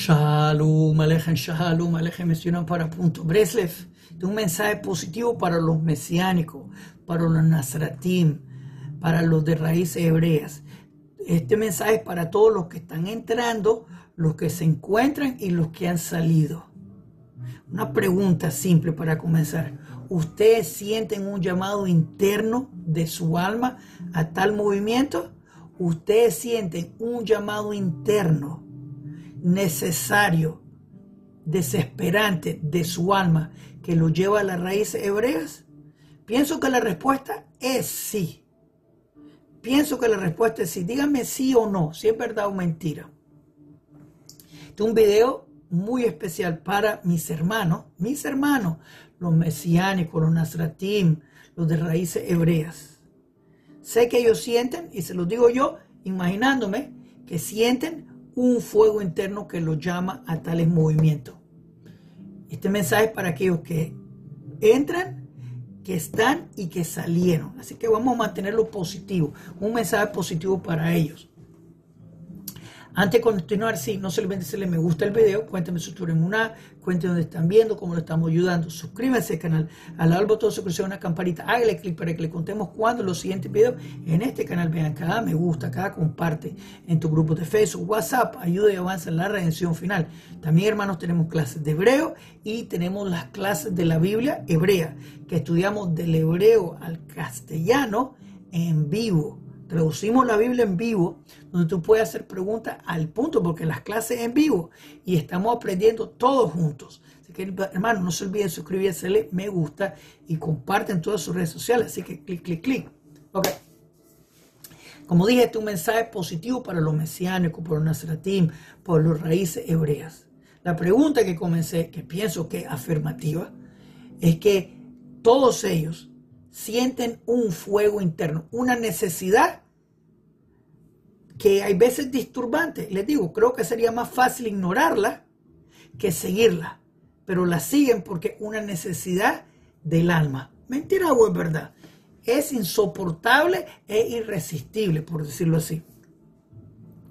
Shalom Alejem, Shalom Alejem, mencionan para punto. Breslev, un mensaje positivo para los mesiánicos, para los nazratim, para los de raíces hebreas. Este mensaje es para todos los que están entrando, los que se encuentran y los que han salido. Una pregunta simple para comenzar. ¿Ustedes sienten un llamado interno de su alma a tal movimiento? ¿Ustedes sienten un llamado interno necesario, desesperante de su alma que lo lleva a las raíces hebreas? Pienso que la respuesta es sí. Pienso que la respuesta es sí. Díganme sí o no, si es verdad o mentira. Este es un video muy especial para mis hermanos, mis hermanos, los mesiánicos, los nazratim, los de raíces hebreas. Sé que ellos sienten, y se los digo yo, imaginándome, que sienten un fuego interno que los llama a tales movimientos. Este mensaje es para aquellos que entran, que están y que salieron. Así que vamos a mantenerlo positivo, un mensaje positivo para ellos. Antes de continuar, sí, no se les me gusta el video, cuéntenme su en una, cuéntenme dónde están viendo, cómo lo estamos ayudando, suscríbanse al canal, al lado del botón de suscripción, una campanita, hágale clic para que le contemos cuando los siguientes videos en este canal. Vean cada me gusta, cada comparte en tu grupo de Facebook, WhatsApp, ayuda y avanza en la redención final. También, hermanos, tenemos clases de hebreo y tenemos las clases de la Biblia hebrea, que estudiamos del hebreo al castellano en vivo Traducimos la Biblia en vivo, donde tú puedes hacer preguntas al punto, porque las clases en vivo y estamos aprendiendo todos juntos. Así que, hermano, no se olviden suscribirse, me gusta y comparten todas sus redes sociales. Así que clic, clic, clic. Ok. Como dije, este es un mensaje positivo para los mesiánicos, por los nazratim, por las raíces hebreas. La pregunta que comencé, que pienso que es afirmativa, es que todos ellos sienten un fuego interno, una necesidad que hay veces disturbante. Les digo, creo que sería más fácil ignorarla que seguirla, pero la siguen porque una necesidad del alma. Mentira o es verdad. Es insoportable e irresistible, por decirlo así.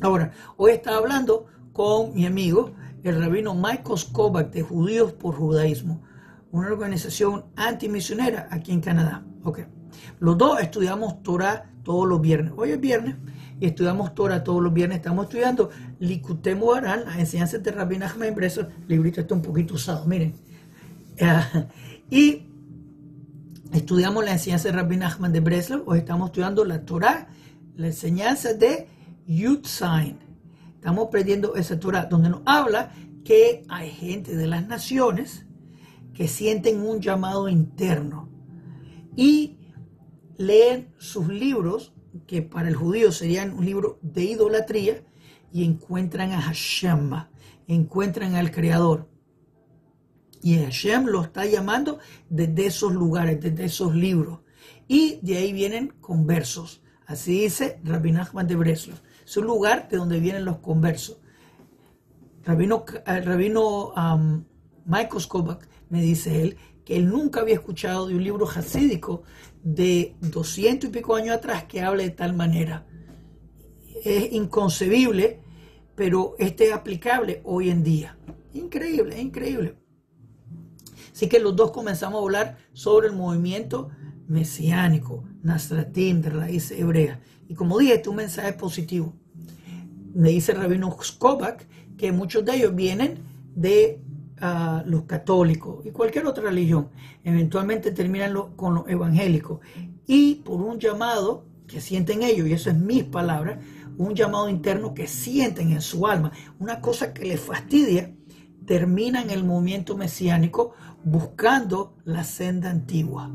Ahora, hoy estaba hablando con mi amigo, el rabino Michael Skobach de Judíos por Judaísmo una organización antimisionera aquí en Canadá. Okay. Los dos estudiamos Torah todos los viernes. Hoy es viernes y estudiamos Torah todos los viernes. Estamos estudiando Likutei Moharan, las enseñanzas de Rabbi Nachman Bresler. El librito está un poquito usado, miren. Ah, y estudiamos la enseñanza de Rabbi Nachman de Bresler. Hoy estamos estudiando la Torah, la enseñanza de Yud Sign. Estamos aprendiendo esa Torah donde nos habla que hay gente de las naciones que sienten un llamado interno y leen sus libros, que para el judío serían un libro de idolatría, y encuentran a Hashem, encuentran al Creador. Y Hashem lo está llamando desde esos lugares, desde esos libros. Y de ahí vienen conversos. Así dice Rabbi Nachman de Breslov. Es un lugar de donde vienen los conversos. Rabino, eh, Michael Skobach me dice él, que él nunca había escuchado de un libro hasídico de doscientos y pico años atrás que hable de tal manera. Es inconcebible, pero este es aplicable hoy en día. Increíble, increíble. Así que los dos comenzamos a hablar sobre el movimiento mesiánico, Nasratim, de raíz hebrea. Y como dije, este es un mensaje positivo. Me dice Rabino Skobach que muchos de ellos vienen de los católicos y cualquier otra religión, eventualmente terminan con los evangélicos. Y por un llamado que sienten ellos, y eso es mis palabras, un llamado interno que sienten en su alma, una cosa que les fastidia, terminan el movimiento mesiánico buscando la senda antigua,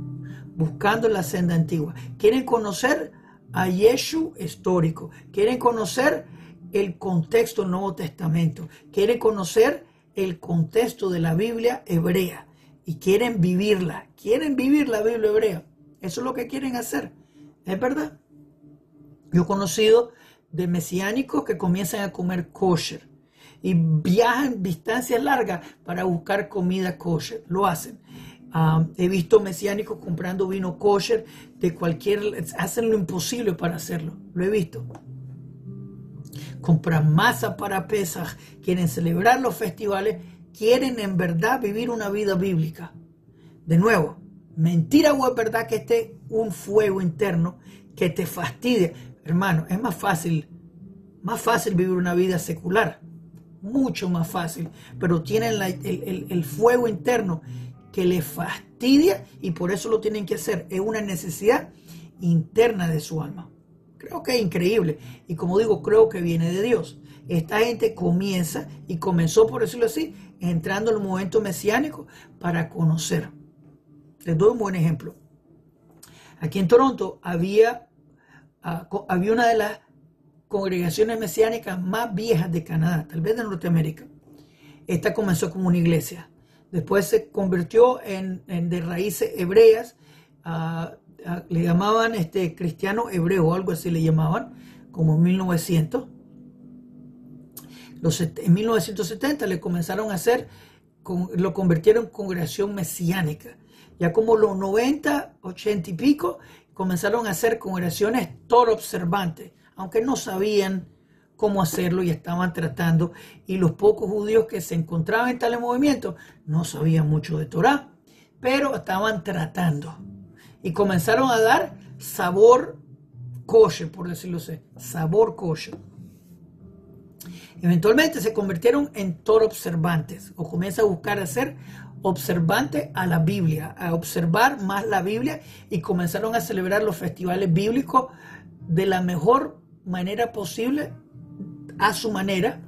buscando la senda antigua. Quieren conocer a Yeshua histórico, quieren conocer el contexto del Nuevo Testamento, quieren conocer el contexto de la Biblia hebrea y quieren vivirla, quieren vivir la Biblia hebrea. Eso es lo que quieren hacer. ¿Es verdad? Yo he conocido de mesiánicos que comienzan a comer kosher y viajan distancias largas para buscar comida kosher. Lo hacen. Ah, he visto mesiánicos comprando vino kosher de cualquier... Hacen lo imposible para hacerlo. Lo he visto. Comprar masa para pesas, quieren celebrar los festivales, quieren en verdad vivir una vida bíblica. De nuevo, mentira o es verdad que esté un fuego interno que te fastidia. Hermano, es más fácil, más fácil vivir una vida secular, mucho más fácil, pero tienen el, fuego interno que les fastidia y por eso lo tienen que hacer. Es una necesidad interna de su alma. Creo que es increíble y como digo, creo que viene de Dios. Esta gente comienza y comenzó, por decirlo así, entrando en el momento mesiánico para conocer. Les doy un buen ejemplo. Aquí en Toronto había, ah, había una de las congregaciones mesiánicas más viejas de Canadá, tal vez de Norteamérica. Esta comenzó como una iglesia. Después se convirtió en, de raíces hebreas. Ah, le llamaban este, cristiano hebreo algo así le llamaban, como en 1900. Los, en 1970 le comenzaron a hacer, lo convirtieron en congregación mesiánica. Ya como los 90, 80 y pico, comenzaron a hacer congregaciones todo observantes, aunque no sabían cómo hacerlo y estaban tratando. Y los pocos judíos que se encontraban en tales movimientos no sabían mucho de Torah, pero estaban tratando. Y comenzaron a dar sabor kosher, por decirlo así, sabor kosher. Eventualmente se convirtieron en Torah observantes o comienza a buscar hacer observante a la Biblia, a observar más la Biblia y comenzaron a celebrar los festivales bíblicos de la mejor manera posible, a su manera,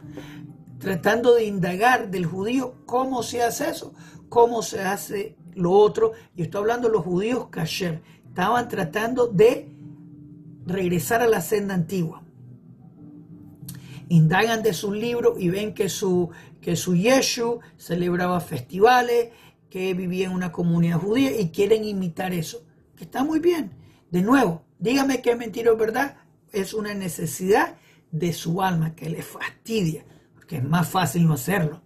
tratando de indagar del judío cómo se hace eso, cómo se hace lo otro. Y estoy hablando de los judíos kasher. Estaban tratando de regresar a la senda antigua. Indagan de sus libros y ven que su que su Yeshu celebraba festivales, que vivía en una comunidad judía y quieren imitar eso. Que está muy bien. De nuevo, dígame que es mentira o verdad. Es una necesidad de su alma que le fastidia, porque es más fácil no hacerlo.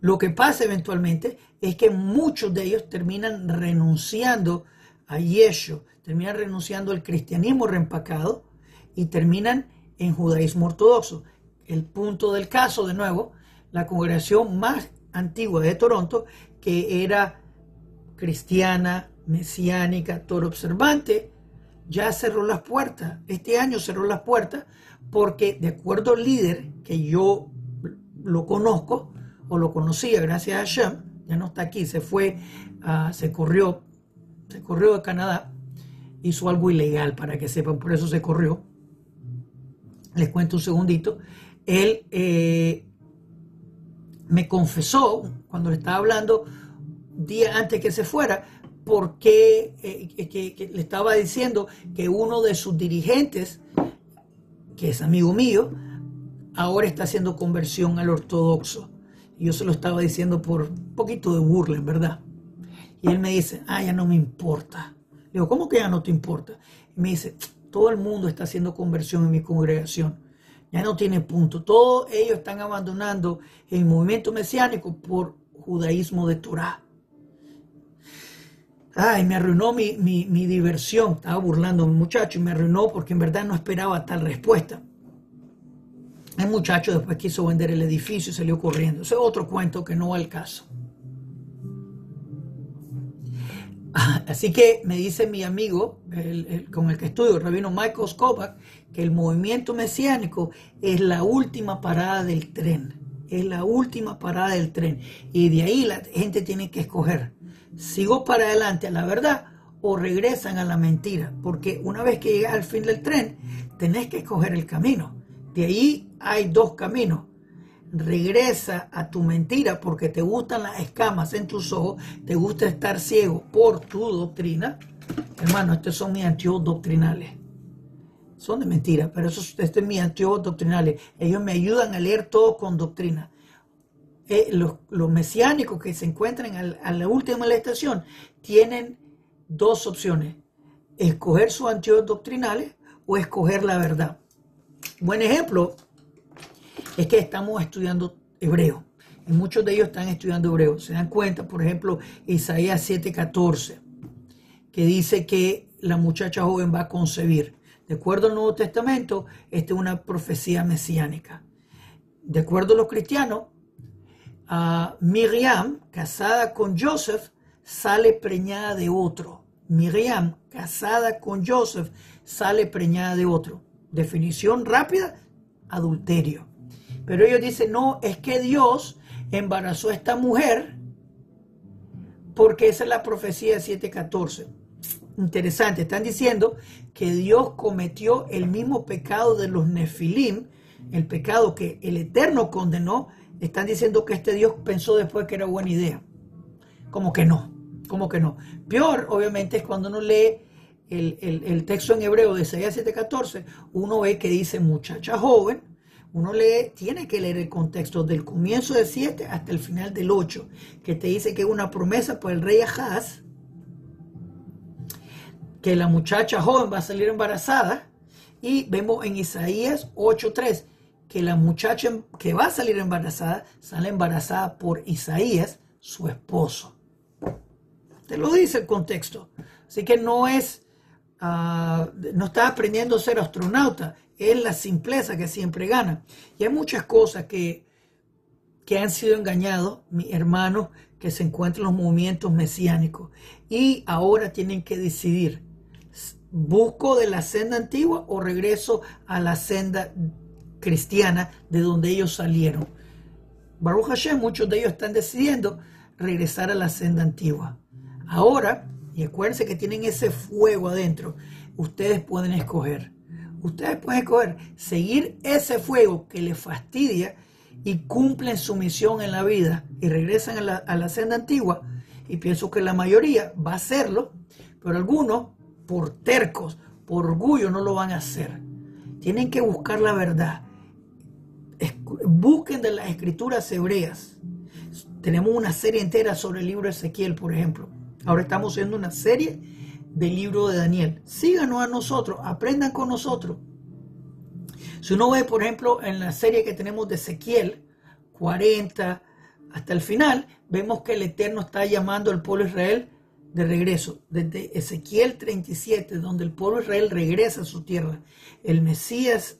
Lo que pasa eventualmente es que muchos de ellos terminan renunciando a Yeshu, terminan renunciando al cristianismo reempacado y terminan en judaísmo ortodoxo el punto del caso, de nuevo, la congregación más antigua de Toronto, que era cristiana, mesiánica, toro observante, ya cerró las puertas. Este año cerró las puertas porque, de acuerdo al líder, que yo lo conozco, o lo conocía gracias a Shem, ya no está aquí, se fue, ah, se corrió, se corrió de Canadá, hizo algo ilegal para que sepan, por eso se corrió. Les cuento un segundito él eh, me confesó cuando le estaba hablando día antes que se fuera, porque eh, le estaba diciendo que uno de sus dirigentes, que es amigo mío, ahora está haciendo conversión al ortodoxo. Yo se lo estaba diciendo por un poquito de burla, en verdad. Y él me dice, ah, ya no me importa. Le digo, ¿cómo que ya no te importa? Y me dice, todo el mundo está haciendo conversión en mi congregación ya no tiene punto. Todos ellos están abandonando el movimiento mesiánico por judaísmo de Torah. Ay, me arruinó mi, diversión. Estaba burlando a un muchacho y me arruinó porque en verdad no esperaba tal respuesta. El muchacho después quiso vender el edificio y salió corriendo. Ese es otro cuento que no va al caso. Así que me dice mi amigo, con el que estudio, el rabino Michael Skobach, que el movimiento mesiánico es la última parada del tren. Es la última parada del tren. Y de ahí la gente tiene que escoger. ¿Sigo para adelante a la verdad o regresan a la mentira? Porque una vez que llegas al fin del tren, tenés que escoger el camino. De ahí hay dos caminos regresa a tu mentira porque te gustan las escamas en tus ojos, te gusta estar ciego por tu doctrina, hermano, estos son mis antiguos doctrinales. Son de mentira, pero esos, este es mis antiguos doctrinales. Ellos me ayudan a leer todo con doctrina. Eh, los, mesiánicos que se encuentran a la última la estación tienen dos opciones. Escoger sus antiguos doctrinales o escoger la verdad. Buen ejemplo, es que estamos estudiando hebreo. Y muchos de ellos están estudiando hebreo. Se dan cuenta, por ejemplo, Isaías 7:14, que dice que la muchacha joven va a concebir. De acuerdo al Nuevo Testamento, esta es una profecía mesiánica. De acuerdo a los cristianos, Miriam, casada con Joseph, sale preñada de otro. Miriam, casada con Joseph, sale preñada de otro. Definición rápida, adulterio. Pero ellos dicen, no, es que Dios embarazó a esta mujer porque esa es la profecía de 7.14. Interesante, están diciendo que Dios cometió el mismo pecado de los nefilim, el pecado que el Eterno condenó, están diciendo que este Dios pensó después que era buena idea. Como que no, como que no. Peor, obviamente, es cuando uno lee el, texto en hebreo de Isaías 7:14, uno ve que dice muchacha joven, uno lee, tiene que leer el contexto del comienzo del 7 hasta el final del 8, que te dice que es una promesa por el rey Ahaz, que la muchacha joven va a salir embarazada, y vemos en Isaías 8:3 que la muchacha que va a salir embarazada sale embarazada por Isaías, su esposo. Te lo dice el contexto. Así que no es, ah, no está aprendiendo a ser astronauta, es la simpleza que siempre gana. Y hay muchas cosas que, que han sido engañados, mis hermanos, que se encuentran en los movimientos mesiánicos. Y ahora tienen que decidir, ¿busco de la senda antigua o regreso a la senda cristiana de donde ellos salieron. Baruch Hashem, muchos de ellos están decidiendo regresar a la senda antigua. Ahora, y acuérdense que tienen ese fuego adentro, ustedes pueden escoger. Ustedes pueden escoger seguir ese fuego que les fastidia y cumplen su misión en la vida y regresan a la, a la senda antigua. Y pienso que la mayoría va a hacerlo, pero algunos, por tercos, por orgullo, no lo van a hacer. Tienen que buscar la verdad busquen de las escrituras hebreas. Tenemos una serie entera sobre el libro de Ezequiel, por ejemplo. Ahora estamos haciendo una serie del libro de Daniel. Síganos a nosotros, aprendan con nosotros. Si uno ve, por ejemplo, en la serie que tenemos de Ezequiel, 40 hasta el final, vemos que el Eterno está llamando al pueblo de Israel de regreso. Desde Ezequiel 37, donde el pueblo de Israel regresa a su tierra, el Mesías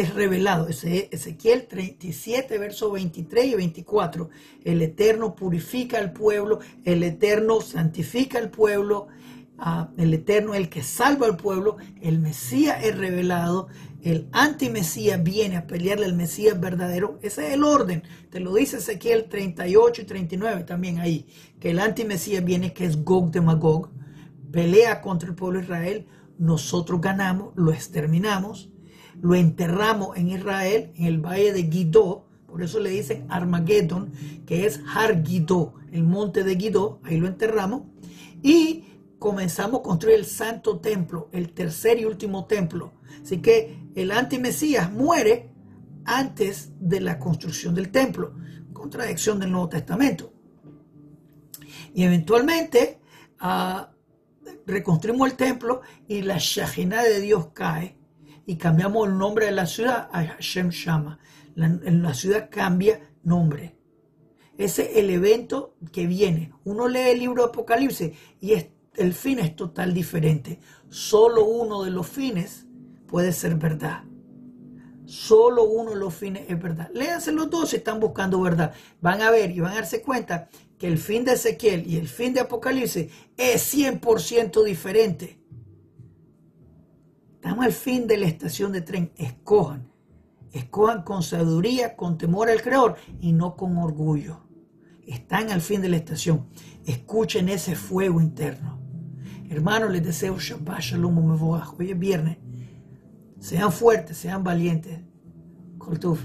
es revelado. Ezequiel 37, verso 23 y 24. El Eterno purifica al pueblo, el Eterno santifica al pueblo, ah, el Eterno el que salva al pueblo, el Mesías es revelado, el antimesías viene a pelearle al Mesías verdadero. Ese es el orden. Te lo dice Ezequiel 38 y 39 también ahí. Que el antimesías viene, que es Gog de Magog, pelea contra el pueblo de Israel. Nosotros ganamos, lo exterminamos lo enterramos en Israel, en el valle de Guidó, por eso le dicen Armageddon, que es Har Guidó, el monte de Guidó, ahí lo enterramos, y comenzamos a construir el santo templo, el tercer y último templo. Así que el antimesías muere antes de la construcción del templo, contradicción del Nuevo Testamento. Y eventualmente ah, reconstruimos el templo y la Shajina de Dios cae y cambiamos el nombre de la ciudad a Hashem Shama. La, la ciudad cambia nombre. Ese es el evento que viene. Uno lee el libro de Apocalipsis y el fin es total diferente. Solo uno de los fines puede ser verdad. Solo uno de los fines es verdad. Léanse los dos si están buscando verdad. Van a ver y van a darse cuenta que el fin de Ezequiel y el fin de Apocalipsis es 100% diferente. Estamos al fin de la estación de tren. Escojan. Escojan con sabiduría, con temor al Creador y no con orgullo. Están al fin de la estación. Escuchen ese fuego interno. Hermanos, les deseo Shabbat Shalom Hoy es viernes. Sean fuertes, sean valientes. Kultuf.